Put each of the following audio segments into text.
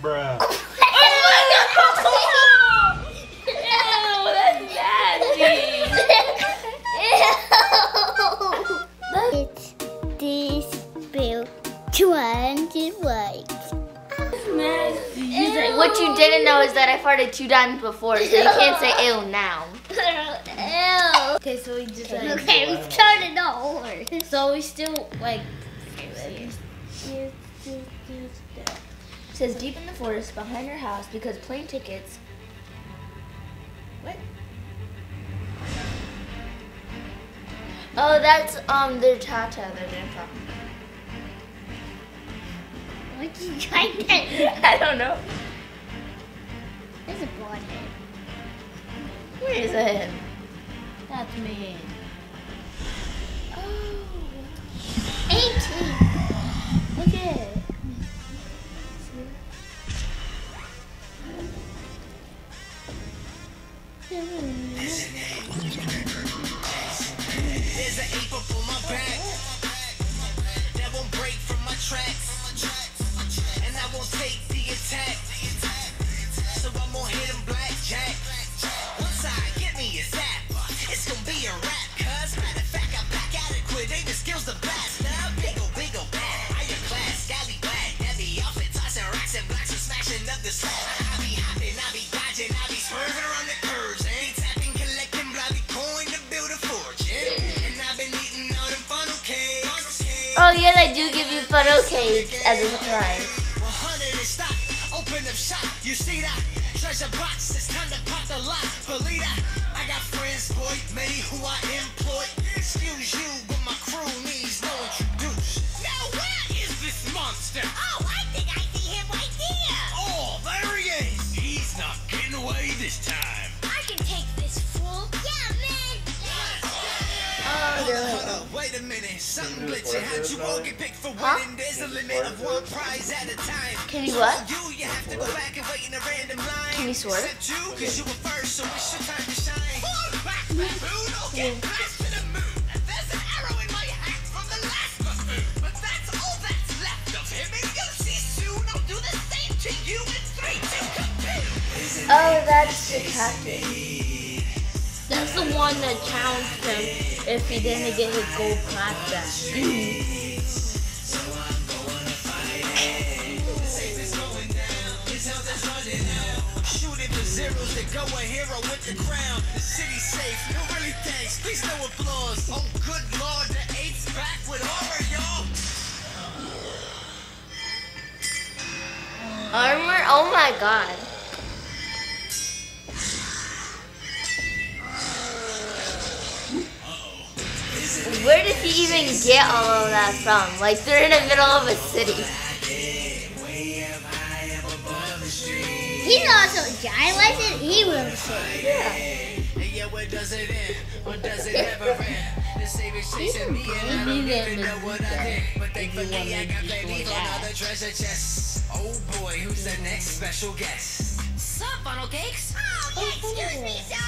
Bruh. Ew, that's nasty. It's this bill 200 likes. nasty. He's like, what you didn't know is that I farted two times before, so you can't say ew now. Ew. Okay, so we just like, Okay, we started all over. so we still like. Says deep in the forest behind her house because plane tickets. What? Oh, that's um their tata, their grandpa. What did you try that? I don't know. There's a blonde head. Where is it? That's me. Oh, 18. There's an ape up on my back. That won't break from my tracks, Oh yeah, they do give you funnel cakes as a surprise. 100 in stock, open up shop. You see that? Treasure box, it's time to pop the lock. Believe that? I got friends, boy, many who I employ. Excuse you, but my crew needs no. Now where is this monster? Oh, I think I see him right there. Oh, there he is. He's not getting away this time. I can take this fool. Yeah, man. Hold up, wait a minute, something glitching. How'd you all get picked for winning? There's a limit of one prize at a time. Can you what? You, you have to go back and wait in a random line. Can you swerve? Except you, cause you were first, so it's your time to shine. Fall back, baboon, I'll get blast to the moon. There's an arrow in my hat from the last buffoon. But that's all that's left of him, and you'll see soon. I'll do the same to you in three, two, kaboom. Oh, that's the captain. The one that challenged him if he didn't get his gold plaque back. Zeros to go a hero with the crown. The city's safe, no really thanks. Please no applause. Oh, good lord, the eight's back with horror, y'all. Armor? Oh my god. Where did he even get all of that from? Like, they're in the middle of a city. He's also a giant like it. He will say. Yeah. And yeah, where does it end? Or does it ever end? The savior's chasing me and I don't even know what I did. But thankfully I got plenty for another treasure chest. Oh boy, who's the next special guest? Sup, funnel cakes? Oh, yeah, excuse me, sorry,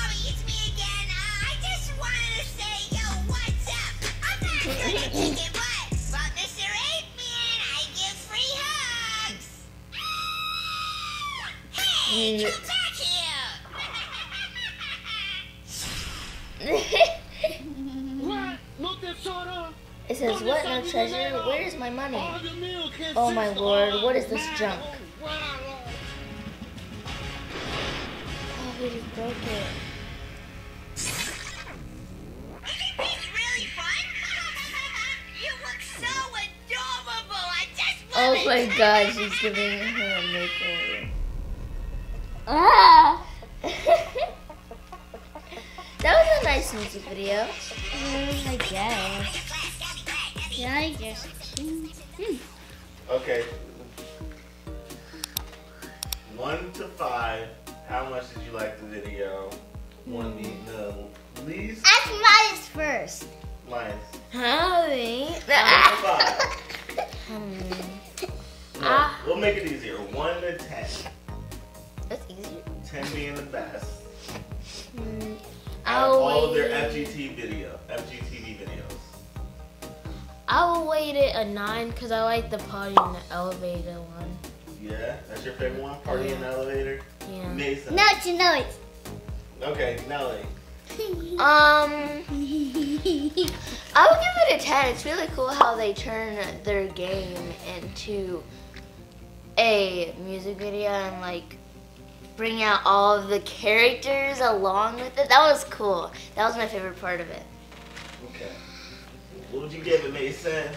Hey, come back here. it says, what no treasure? Where is my money? Oh my lord, what is this junk? Oh, he just broke it. It's really fun. you look so adorable. I just Oh my god, she's giving her a makeover. Ah. That was a nice music video. I guess. Yeah, I guess. Okay. One to five. How much did you like the video? Easier. Ten being the best. Mm, Out of I'll all of their wait. FGT video, FGTeeV videos. I will wait it a nine because I like the party in the elevator one. Yeah, that's your favorite one. Party in the elevator. Yeah. Maison. No, it's no, it's. Okay, Nelly. Um, I would give it a 10. It's really cool how they turn their game into a music video and like bring out all of the characters along with it. That was cool. That was my favorite part of it. Okay. What would you give it, Maison?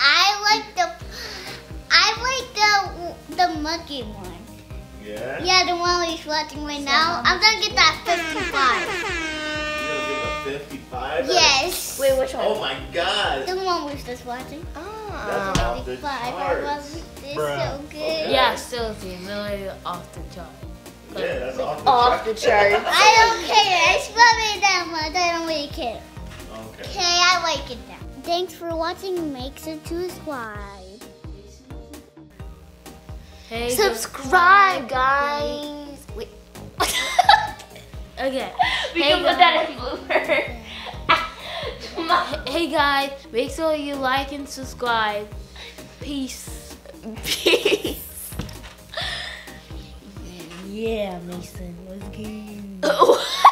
I like the. I like the the monkey one. Yeah. Yeah, the one we're watching right now. I'm gonna get that 55. You're gonna give it a 55? Yes. Wait, which one? Oh my God. The one we're just watching. That's Oh. off the 55. I love charts. It. It's Bruh. so good. Okay. Yeah, still it's really off the chart. Yeah, that's off the Off the chart. I don't care. It's probably that much. I don't really care. Okay. Okay, I like it now. Thanks for watching. Make sure to subscribe. Hey, Subscribe, guys. Wait. Okay. we Hey, can put that in blooper. Hey guys, make sure you like and subscribe. Peace. Peace. Yeah, Maison. Let's go.